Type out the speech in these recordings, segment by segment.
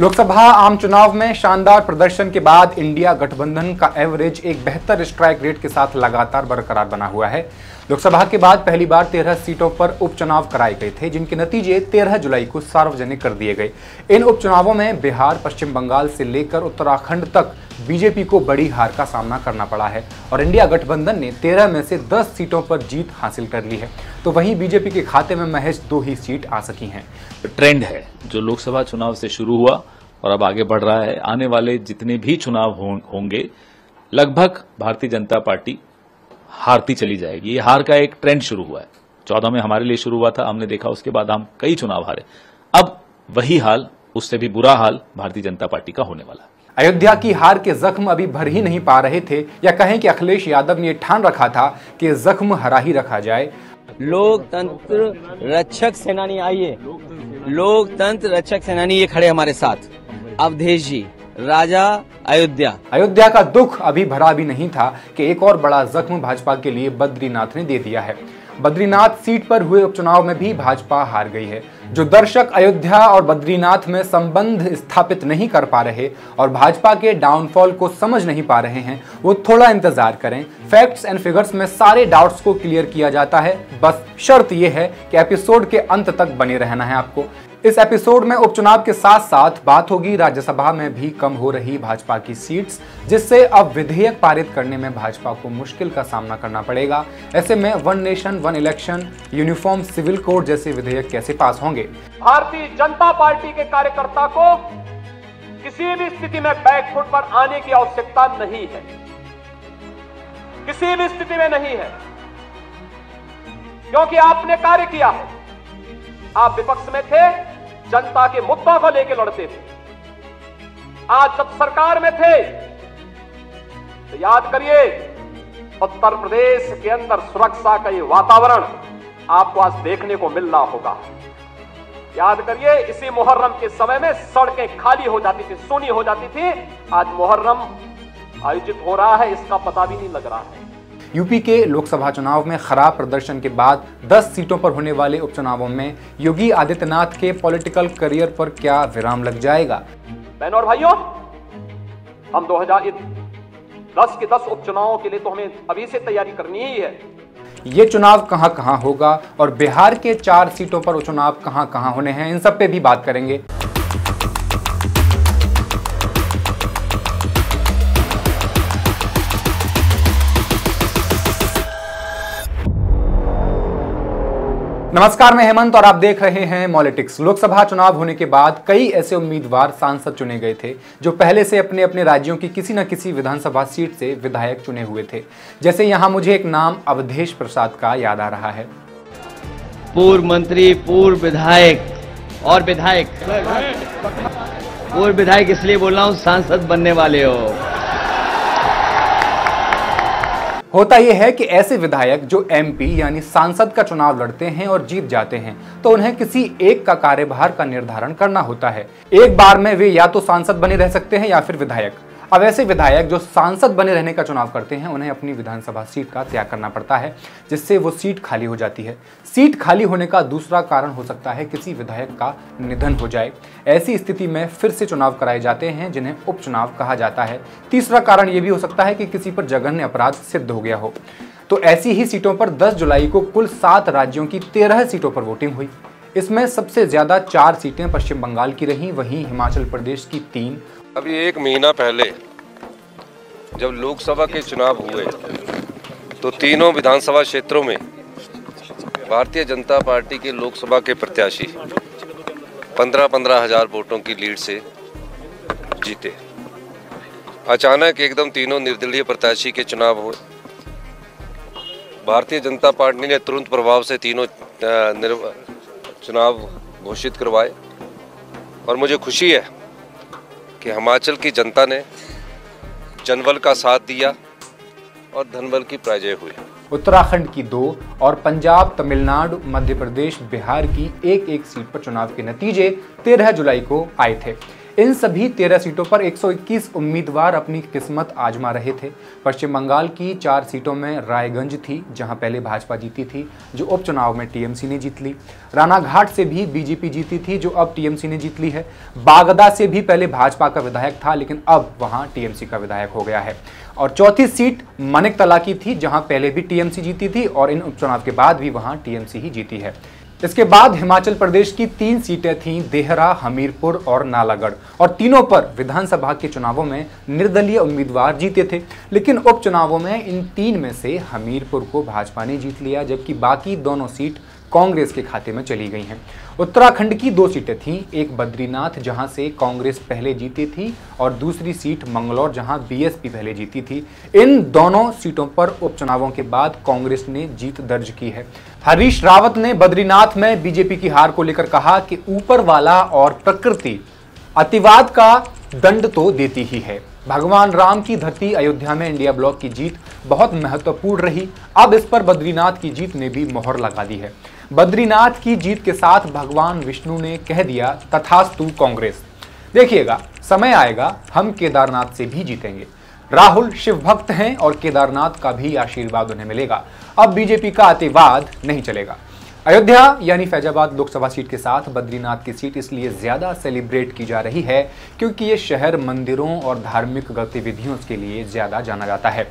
लोकसभा आम चुनाव में शानदार प्रदर्शन के बाद इंडिया गठबंधन का एवरेज एक बेहतर स्ट्राइक रेट के साथ लगातार बरकरार बना हुआ है। लोकसभा के बाद पहली बार तेरह सीटों पर उपचुनाव कराए गए थे, जिनके नतीजे 13 जुलाई को सार्वजनिक कर दिए गए। इन उपचुनावों में बिहार, पश्चिम बंगाल से लेकर उत्तराखंड तक बीजेपी को बड़ी हार का सामना करना पड़ा है और इंडिया गठबंधन ने 13 में से 10 सीटों पर जीत हासिल कर ली है। तो वहीं बीजेपी के खाते में महज दो ही सीट आ सकी हैं। ट्रेंड है, जो लोकसभा चुनाव से शुरू हुआ और अब आगे बढ़ रहा है। आने वाले जितने भी चुनाव होंगे, लगभग भारतीय जनता पार्टी हारती चली जाएगी। ये हार का एक ट्रेंड शुरू हुआ है। चौदह में हमारे लिए शुरू हुआ था हमने देखा उसके बाद हम कई चुनाव हारे। अब वही हाल उससे भी बुरा हाल भारतीय जनता पार्टी का होने वाला है। अयोध्या की हार के जख्म अभी भर ही नहीं पा रहे थे या कहें कि अखिलेश यादव ने ठान रखा था कि जख्म हरा ही रखा जाए। लोकतंत्र रक्षक सेनानी आइए। लोकतंत्र रक्षक सेनानी ये खड़े हमारे साथ। अवधेश जी राजा अयोध्या। अयोध्या का दुख अभी भरा भी नहीं था कि एक और बड़ा जख्म भाजपा के लिए बद्रीनाथ ने दे दिया है। बद्रीनाथ सीट पर हुए उपचुनाव में भी भाजपा हार गई है। जो दर्शक अयोध्या और बद्रीनाथ में संबंध स्थापित नहीं कर पा रहे और भाजपा के डाउनफॉल को समझ नहीं पा रहे हैं, वो थोड़ा इंतज़ार करें। फैक्ट्स एंड फिगर्स में सारे डाउट्स को क्लियर किया जाता है। बस शर्त यह है कि एपिसोड के अंत तक बने रहना है आपको। इस एपिसोड में उपचुनाव के साथ साथ बात होगी। राज्यसभा में भी कम हो रही भाजपा की सीट्स, जिससे अब विधेयक पारित करने में भाजपा को मुश्किल का सामना करना पड़ेगा। ऐसे में one nation, one election, uniform civil code जैसे विधेयक कैसे पास होंगे? भारतीय जनता पार्टी के कार्यकर्ता को किसी भी स्थिति में बैकफुट पर आने की आवश्यकता नहीं है। किसी भी स्थिति में नहीं है। क्योंकि आपने कार्य किया है। आप विपक्ष में थे, जनता के मुद्दों को लेकर लड़ते थे। आज जब सरकार में थे तो याद करिए, उत्तर प्रदेश के अंदर सुरक्षा का ये वातावरण आपको आज देखने को मिल रहा होगा। याद करिए, इसी मुहर्रम के समय में सड़कें खाली हो जाती थी, सोनी हो जाती थी। आज मुहर्रम आयोजित हो रहा है, इसका पता भी नहीं लग रहा है। यूपी के लोकसभा चुनाव में खराब प्रदर्शन के बाद 10 सीटों पर होने वाले उपचुनावों में योगी आदित्यनाथ के पॉलिटिकल करियर पर क्या विराम लग जाएगा? बहनों और भाइयों हम 2010 के 10 उपचुनावों के लिए तो हमें अभी से तैयारी करनी ही है। ये चुनाव कहाँ कहाँ होगा और बिहार के चार सीटों पर उपचुनाव कहाँ कहाँ होने हैं इन सब पे भी बात करेंगे। नमस्कार, मैं हेमंत और आप देख रहे हैं मॉलिटिक्स लोकसभा चुनाव होने के बाद कई ऐसे उम्मीदवार सांसद चुने गए थे, जो पहले से अपने अपने राज्यों की किसी न किसी विधानसभा सीट से विधायक चुने हुए थे। जैसे यहाँ मुझे एक नाम, अवधेश प्रसाद का याद आ रहा है। पूर्व मंत्री, पूर्व विधायक, और विधायक। पूर्व विधायक इसलिए बोल रहा हूँ, सांसद बनने वाले हो। होता यह है कि ऐसे विधायक जो एमपी यानी सांसद का चुनाव लड़ते हैं और जीत जाते हैं तो उन्हें किसी एक का कार्यभार का निर्धारण करना होता है। एक बार में वे या तो सांसद बने रह सकते हैं या फिर विधायक। अब ऐसे विधायक जो सांसद बने रहने का चुनाव करते हैं, उन्हें अपनी विधानसभा सीट का त्याग करना पड़ता है, जिससे वो सीट खाली हो जाती है। सीट खाली होने का दूसरा कारण हो सकता है किसी विधायक का निधन हो जाए। ऐसी स्थिति में फिर से चुनाव कराए जाते हैं, जिन्हें उपचुनाव कहा जाता है। तीसरा कारण यह भी हो सकता है कि किसी पर जघन्य अपराध सिद्ध हो गया हो। तो ऐसी ही सीटों पर 10 जुलाई को कुल सात राज्यों की तेरह सीटों पर वोटिंग हुई। इसमें सबसे ज़्यादा चार सीटें पश्चिम बंगाल की रहीं, वहीं हिमाचल प्रदेश की तीन अभी एक महीना पहले, जब लोकसभा के चुनाव हुए तो तीनों विधानसभा क्षेत्रों में भारतीय जनता पार्टी के लोकसभा के प्रत्याशी पंद्रह पंद्रह हज़ार वोटों की लीड से जीते। अचानक एकदम तीनों निर्दलीय प्रत्याशी के चुनाव हुए। भारतीय जनता पार्टी ने तुरंत प्रभाव से तीनों चुनाव घोषित करवाए। और मुझे खुशी है कि हिमाचल की जनता ने जनबल का साथ दिया और धनबल की पराजय हुई। उत्तराखंड की दो और पंजाब, तमिलनाडु, मध्य प्रदेश, बिहार की एक एक सीट पर चुनाव के नतीजे 13 जुलाई को आए थे। इन सभी तेरह सीटों पर 121 उम्मीदवार अपनी किस्मत आजमा रहे थे। पश्चिम बंगाल की चार सीटों में रायगंज थी, जहाँ पहले भाजपा जीती थी, जो उपचुनाव में टीएमसी ने जीत ली। रानाघाट से भी बीजेपी जीती थी, जो अब टीएमसी ने जीत ली है। बागदा से भी पहले भाजपा का विधायक था, लेकिन अब वहाँ टीएमसी का विधायक हो गया है। और चौथी सीट मनिक तला की थी, जहाँ पहले भी टीएमसी जीती थी, और इन उपचुनाव के बाद भी वहाँ टीएमसी ही जीती है। इसके बाद हिमाचल प्रदेश की तीन सीटें थीं देहरा, हमीरपुर और नालागढ़। और तीनों पर विधानसभा के चुनावों में निर्दलीय उम्मीदवार जीते थे। लेकिन उपचुनावों में इन तीन में से हमीरपुर को भाजपा ने जीत लिया, जबकि बाकी दोनों सीट कांग्रेस के खाते में चली गई हैं। उत्तराखंड की दो सीटें थीं, एक बद्रीनाथ, जहाँ से कांग्रेस पहले जीती थी, और दूसरी सीट मंगलौर, जहाँ बीएसपी पहले जीती थी। इन दोनों सीटों पर उपचुनावों के बाद कांग्रेस ने जीत दर्ज की है। हरीश रावत ने बद्रीनाथ में बीजेपी की हार को लेकर कहा कि ऊपर वाला और प्रकृति अतिवाद का दंड तो देती ही है। भगवान राम की धरती अयोध्या में इंडिया ब्लॉक की जीत बहुत महत्वपूर्ण रही। अब इस पर बद्रीनाथ की जीत ने भी मोहर लगा दी है। बद्रीनाथ की जीत के साथ भगवान विष्णु ने कह दिया, तथास्तु कांग्रेस। देखिएगा, समय आएगा, हम केदारनाथ से भी जीतेंगे। राहुल शिव भक्त हैं और केदारनाथ का भी आशीर्वाद उन्हें मिलेगा। अब बीजेपी का अतिवाद नहीं चलेगा। अयोध्या यानी फैजाबाद लोकसभा सीट के साथ बद्रीनाथ की सीट इसलिए ज़्यादा सेलिब्रेट की जा रही है क्योंकि ये शहर मंदिरों और धार्मिक गतिविधियों के लिए ज़्यादा जाना जाता है।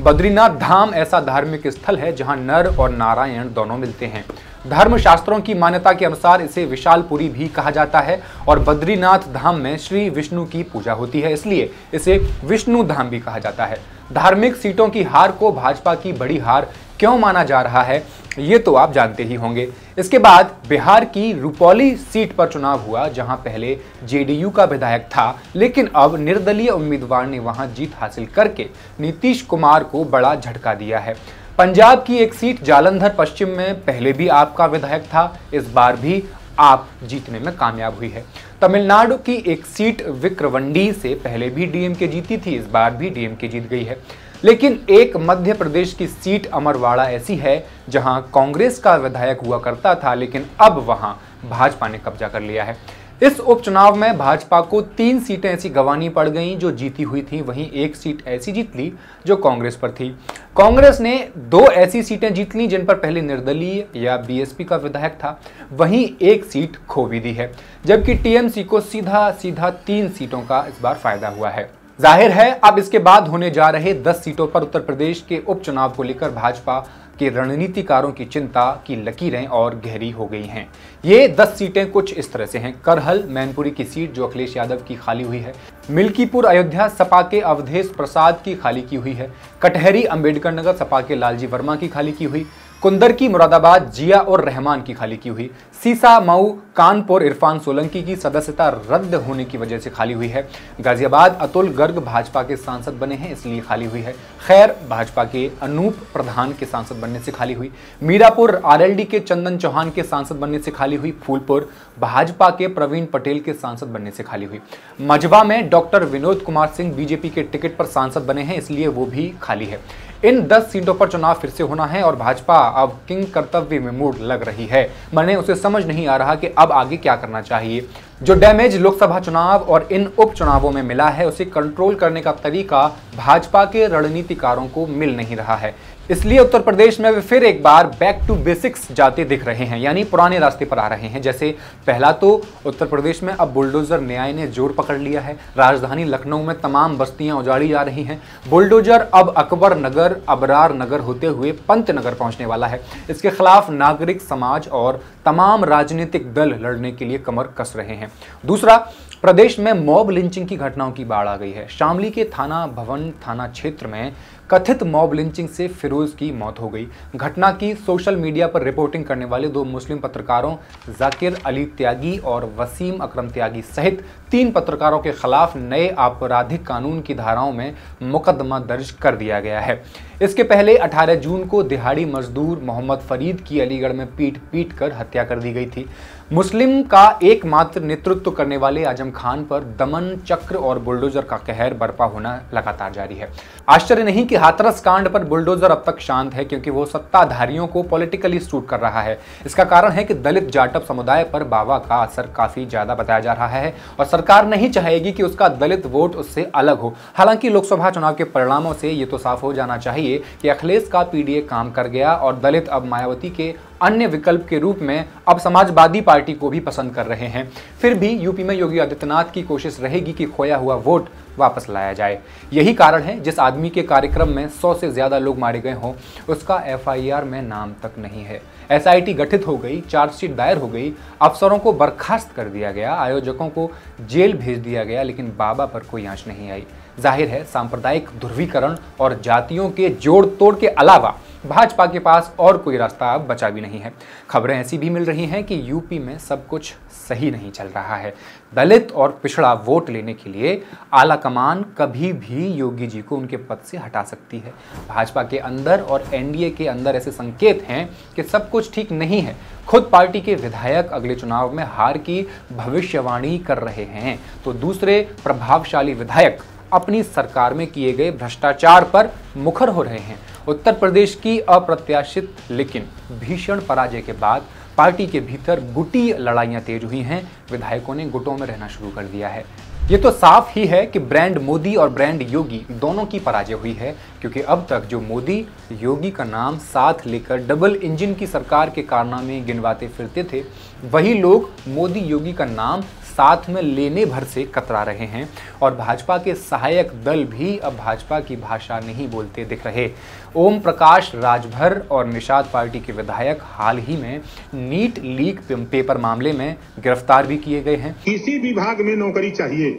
बद्रीनाथ धाम ऐसा धार्मिक स्थल है जहाँ नर और नारायण दोनों मिलते हैं। धर्म शास्त्रों की मान्यता के अनुसार इसे विशालपुरी भी कहा जाता है और बद्रीनाथ धाम में श्री विष्णु की पूजा होती है, इसलिए इसे विष्णु धाम भी कहा जाता है। धार्मिक सीटों की हार को भाजपा की बड़ी हार क्यों माना जा रहा है, ये तो आप जानते ही होंगे। इसके बाद बिहार की रुपौली सीट पर चुनाव हुआ, जहाँ पहले जेडीयू का विधायक था, लेकिन अब निर्दलीय उम्मीदवार ने वहाँ जीत हासिल करके नीतीश कुमार को बड़ा झटका दिया है। पंजाब की एक सीट जालंधर पश्चिम में पहले भी आपका विधायक था, इस बार भी आप जीतने में कामयाब हुई है। तमिलनाडु की एक सीट विक्रवंडी से पहले भी डीएमके जीती थी, इस बार भी डीएमके जीत गई है। लेकिन एक मध्य प्रदेश की सीट अमरवाड़ा ऐसी है, जहाँ कांग्रेस का विधायक हुआ करता था, लेकिन अब वहाँ भाजपा ने कब्जा कर लिया है। इस उपचुनाव में भाजपा को तीन सीटें ऐसी गंवानी पड़ गईं, जो जीती हुई थी, वहीं एक सीट ऐसी जीत ली, जो कांग्रेस पर थी। कांग्रेस ने दो ऐसी सीटें जीत ली, जिन पर पहले निर्दलीय या बीएसपी का विधायक था, वहीं एक सीट खो भी दी है। जबकि टीएमसी को सीधा सीधा तीन सीटों का इस बार फ़ायदा हुआ है। ज़ाहिर है, अब इसके बाद होने जा रहे 10 सीटों पर उत्तर प्रदेश के उपचुनाव को लेकर भाजपा के रणनीतिकारों की चिंता की लकीरें और गहरी हो गई हैं। ये दस सीटें कुछ इस तरह से हैं। करहल, मैनपुरी की सीट जो अखिलेश यादव की खाली हुई है। मिल्कीपुर, अयोध्या, सपा के अवधेश प्रसाद की खाली की हुई है। कटहरी अंबेडकर नगर, सपा के लालजी वर्मा की खाली की हुई। कुंदर की मुरादाबाद जिया और रहमान की खाली की हुई। सीसा, मऊ, कानपुर, इरफान सोलंकी की सदस्यता रद्द होने की वजह से खाली हुई है। गाजियाबाद, अतुल गर्ग भाजपा के सांसद बने हैं, इसलिए खाली हुई है। खैर, भाजपा के अनूप प्रधान के सांसद बनने से खाली हुई। मीरापुर, आरएलडी के चंदन चौहान के सांसद बनने से खाली हुई। फूलपुर, भाजपा के प्रवीण पटेल के सांसद बनने से खाली हुई। मजबा में डॉक्टर विनोद कुमार सिंह बीजेपी के टिकट पर सांसद बने हैं, इसलिए वो भी खाली है। इन 10 सीटों पर चुनाव फिर से होना है और भाजपा अब किंग कर्तव्य में मूड लग रही है। मैंने उसे समझ नहीं आ रहा कि अब आगे क्या करना चाहिए। जो डैमेज लोकसभा चुनाव और इन उपचुनावों में मिला है, उसे कंट्रोल करने का तरीका भाजपा के रणनीतिकारों को मिल नहीं रहा है। इसलिए उत्तर प्रदेश में वे फिर एक बार बैक टू बेसिक्स जाते दिख रहे हैं, यानी पुराने रास्ते पर आ रहे हैं। जैसे पहला तो उत्तर प्रदेश में अब बुलडोजर न्याय ने ज़ोर पकड़ लिया है। राजधानी लखनऊ में तमाम बस्तियाँ उजाड़ी जा रही हैं। बुलडोजर अब अकबर नगर, अबरार नगर होते हुए पंत नगर पहुँचने वाला है। इसके खिलाफ नागरिक समाज और तमाम राजनीतिक दल लड़ने के लिए कमर कस रहे हैं। दूसरा प्रदेश में मॉब लिंचिंग की घटनाओं की बाढ़ आ गई है। शामली के थाना भवन थाना क्षेत्र में कथित मॉब लिंचिंग से फिरोज की मौत हो गई। घटना की सोशल मीडिया पर रिपोर्टिंग करने वाले दो मुस्लिम पत्रकारों, जाकिर अली त्यागी और वसीम अकरम त्यागी सहित तीन पत्रकारों के खिलाफ नए आपराधिक कानून की धाराओं में मुकदमा दर्ज कर दिया गया है। इसके पहले 18 जून को दिहाड़ी मजदूर मोहम्मद फरीद की अलीगढ़ में पीट पीट कर हत्या कर दी गई थी। मुस्लिम का एकमात्र नेतृत्व करने वाले आज़म खान पर दमन चक्र और बुलडोजर का कहर बरपा होना लगातार जारी है। आश्चर्य नहीं कि हाथरस कांड पर बुलडोजर अब तक शांत है, क्योंकि वो सत्ताधारियों को पॉलिटिकली सूट कर रहा है। इसका कारण है कि दलित जाटव समुदाय पर बाबा का असर काफ़ी ज़्यादा बताया जा रहा है और सरकार नहीं चाहेगी कि उसका दलित वोट उससे अलग हो। हालाँकि लोकसभा चुनाव के परिणामों से ये तो साफ़ हो जाना चाहिए कि अखिलेश का पीडीए काम कर गया और दलित अब मायावती के अन्य विकल्प के रूप में अब समाजवादी पार्टी को भी पसंद कर रहे हैं। फिर भी यूपी में योगी आदित्यनाथ की कोशिश रहेगी कि खोया हुआ वोट वापस लाया जाए। यही कारण है, जिस आदमी के कार्यक्रम में सौ से ज़्यादा लोग मारे गए हों, उसका एफआईआर में नाम तक नहीं है। एसआईटी गठित हो गई, चार्जशीट दायर हो गई, अफसरों को बर्खास्त कर दिया गया, आयोजकों को जेल भेज दिया गया, लेकिन बाबा पर कोई आँच नहीं आई। ज़ाहिर है, सांप्रदायिक ध्रुवीकरण और जातियों के जोड़ तोड़ के अलावा भाजपा के पास और कोई रास्ता अब बचा भी नहीं है। खबरें ऐसी भी मिल रही हैं कि यूपी में सब कुछ सही नहीं चल रहा है। दलित और पिछड़ा वोट लेने के लिए आला कमान कभी भी योगी जी को उनके पद से हटा सकती है। भाजपा के अंदर और एनडीए के अंदर ऐसे संकेत हैं कि सब कुछ ठीक नहीं है। खुद पार्टी के विधायक अगले चुनाव में हार की भविष्यवाणी कर रहे हैं। तो दूसरे प्रभावशाली विधायक अपनी सरकार में किए गए भ्रष्टाचार पर मुखर हो रहे हैं। उत्तर प्रदेश की अप्रत्याशित, लेकिन भीषण पराजय के बाद पार्टी के भीतर गुटी लड़ाइयाँ तेज हुई हैं। विधायकों ने गुटों में रहना शुरू कर दिया है। ये तो साफ़ ही है कि ब्रांड मोदी और ब्रांड योगी दोनों की पराजय हुई है, क्योंकि अब तक जो मोदी, योगी का नाम साथ लेकर डबल इंजन की सरकार के कारनामे गिनवाते फिरते थे, वही लोग मोदी, योगी का नाम साथ में लेने भर से कतरा रहे हैं और भाजपा के सहायक दल भी अब भाजपा की भाषा नहीं बोलते दिख रहे। ओम प्रकाश, राजभर और निषाद पार्टी के विधायक हाल ही में नीट लीक पेपर मामले में गिरफ़्तार भी किए गए हैं। किसी विभाग में नौकरी चाहिए।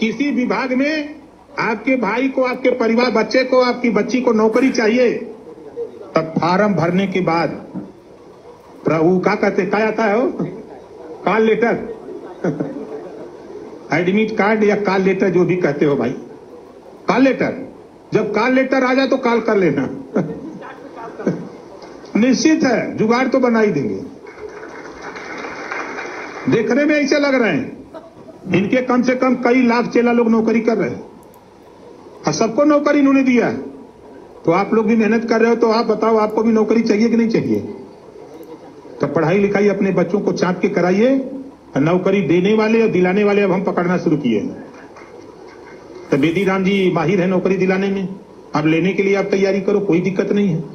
किसी विभाग में आपके भाई को, आपके परिवार, बच्चे को, आपकी बच्ची को नौकरी चाहिए। तब फार्म भरने के बाद प्रभु का कहते, क्या आता है वो कॉल लेटर एडमिट कार्ड या कॉल लेटर जो भी कहते हो भाई। कॉल लेटर जब कॉल लेटर आ जाए तो कॉल कर लेना। निश्चित है, जुगाड़ तो बना ही देंगे। देखने में ऐसे लग रहे हैं। इनके कम से कम कई लाख चेला लोग नौकरी कर रहे हैं। और सबको नौकरी इन्होंने दिया। है तो आप लोग भी मेहनत कर रहे हो तो आप बताओ, आपको भी नौकरी चाहिए कि नहीं चाहिए? तो पढ़ाई लिखाई अपने बच्चों को चाप के कराइए नौकरी देने वाले और दिलाने वाले अब हम पकड़ना शुरू किए हैं। तो बेदी राम जी माहिर है नौकरी दिलाने में। अब लेने के लिए आप तैयारी करो, कोई दिक्कत नहीं है।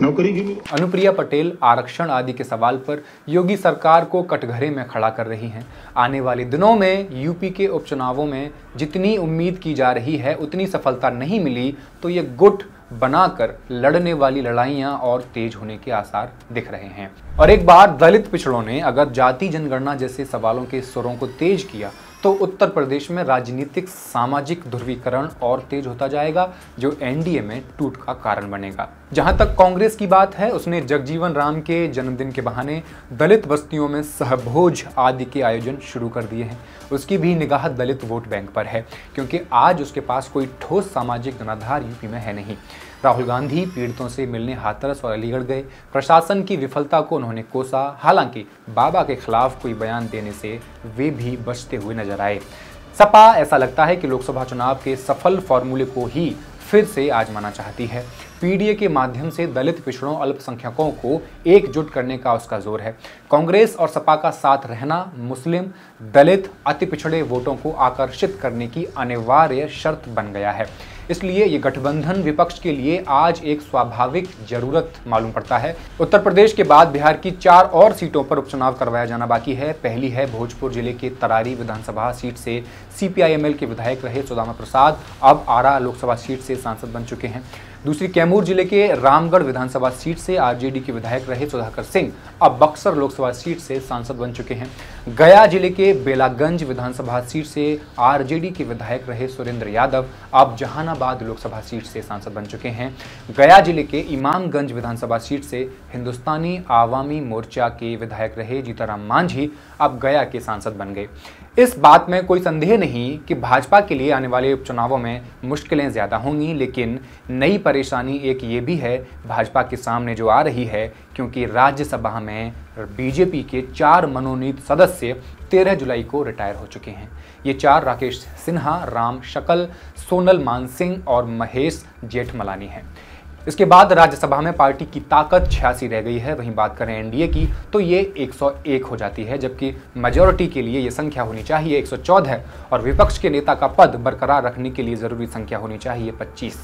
नौकरी भी। अनुप्रिया पटेल आरक्षण आदि के सवाल पर योगी सरकार को कटघरे में खड़ा कर रही हैं। आने वाले दिनों में यूपी के उपचुनावों में जितनी उम्मीद की जा रही है, उतनी सफलता नहीं मिली तो ये गुट बनाकर लड़ने वाली लड़ाइयाँ और तेज होने के आसार दिख रहे हैं। और एक बार दलित पिछड़ों ने अगर जाति जनगणना जैसे सवालों के स्वरों को तेज किया तो उत्तर प्रदेश में राजनीतिक, सामाजिक ध्रुवीकरण और तेज होता जाएगा, जो एनडीए में टूट का कारण बनेगा। जहाँ तक कांग्रेस की बात है, उसने जगजीवन राम के जन्मदिन के बहाने दलित बस्तियों में सहभोज आदि के आयोजन शुरू कर दिए हैं। उसकी भी निगाह दलित वोट बैंक पर है, क्योंकि आज उसके पास कोई ठोस सामाजिक जनाधार यूपी में है नहीं। राहुल गांधी पीड़ितों से मिलने हाथरस और अलीगढ़ गए। प्रशासन की विफलता को उन्होंने कोसा, हालाँकि बाबा के खिलाफ कोई बयान देने से वे भी बचते हुए नज़र आए। सपा, ऐसा लगता है कि लोकसभा चुनाव के सफल फॉर्मूले को ही फिर से आजमाना चाहती है। पीडीए के माध्यम से दलित पिछड़ों, अल्पसंख्यकों को एकजुट करने का उसका ज़ोर है। कांग्रेस और सपा का साथ रहना मुस्लिम, दलित, अति पिछड़े वोटों को आकर्षित करने की अनिवार्य शर्त बन गया है। इसलिए ये गठबंधन विपक्ष के लिए आज एक स्वाभाविक ज़रूरत मालूम पड़ता है। उत्तर प्रदेश के बाद बिहार की चार और सीटों पर उपचुनाव करवाया जाना बाकी है। पहली है भोजपुर ज़िले के तरारी विधानसभा सीट से सीपीआईएमएल के विधायक रहे सुदामा प्रसाद। अब आरा लोकसभा सीट से सांसद बन चुके हैं। दूसरी, कैमूर ज़िले के रामगढ़ विधानसभा सीट से आरजेडी के विधायक रहे सुधाकर सिंह। अब बक्सर लोकसभा सीट से सांसद बन चुके हैं। गया ज़िले के बेलागंज विधानसभा सीट से आरजेडी के विधायक रहे सुरेंद्र यादव अब जहानाबाद लोकसभा सीट से सांसद बन चुके हैं। गया ज़िले के इमामगंज विधानसभा सीट से हिंदुस्तानी आवामी मोर्चा के विधायक रहे जीताराम मांझी अब गया के सांसद बन गए। इस बात में कोई संदेह नहीं कि भाजपा के लिए आने वाले उपचुनावों में मुश्किलें ज़्यादा होंगी, लेकिन नई परेशानी एक ये भी है, भाजपा के सामने जो आ रही है, क्योंकि राज्यसभा में बीजेपी के चार मनोनीत सदस्य 13 जुलाई को रिटायर हो चुके हैं। ये चार राकेश सिन्हा, राम शकल, सोनल मान सिंह और महेश जेठमलानी हैं। इसके बाद राज्यसभा में पार्टी की ताकत छियासी रह गई है। वहीं बात करें एनडीए की तो ये 101 हो जाती है, जबकि मेजोरिटी के लिए ये संख्या होनी चाहिए 114 और विपक्ष के नेता का पद बरकरार रखने के लिए ज़रूरी संख्या होनी चाहिए 25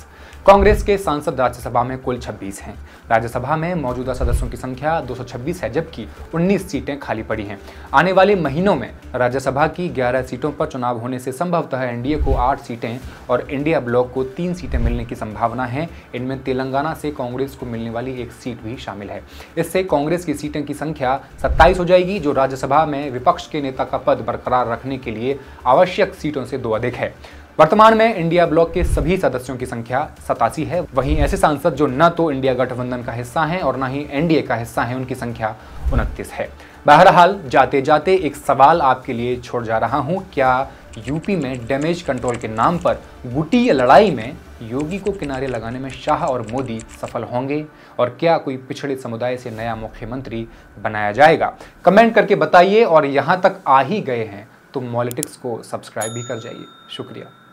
कांग्रेस के सांसद राज्यसभा में कुल 26 हैं। राज्यसभा में मौजूदा सदस्यों की संख्या 226 है, जबकि 19 सीटें खाली पड़ी हैं। आने वाले महीनों में राज्यसभा की 11 सीटों पर चुनाव होने से संभवतः एनडीए को 8 सीटें और इंडिया ब्लॉक को तीन सीटें मिलने की संभावना है। इनमें तेलंगाना से कांग्रेस को मिलने वाली एक सीट भी शामिल है। इससे कांग्रेस की सीटें की संख्या सत्ताईस हो जाएगी, जो राज्यसभा में विपक्ष के नेता का पद बरकरार रखने के लिए आवश्यक सीटों से दो अधिक है। वर्तमान में इंडिया ब्लॉक के सभी सदस्यों की संख्या सतासी है। वहीं ऐसे सांसद जो न तो इंडिया गठबंधन का हिस्सा हैं और न ही एनडीए का हिस्सा हैं, उनकी संख्या उनतीस है। बहरहाल जाते जाते एक सवाल आपके लिए छोड़ जा रहा हूँ। क्या यूपी में डैमेज कंट्रोल के नाम पर गुटी लड़ाई में योगी को किनारे लगाने में शाह और मोदी सफल होंगे? और क्या कोई पिछड़े समुदाय से नया मुख्यमंत्री बनाया जाएगा? कमेंट करके बताइए और यहाँ तक आ ही गए हैं। तो मॉलिटिक्स को सब्सक्राइब भी कर जाइए। शुक्रिया।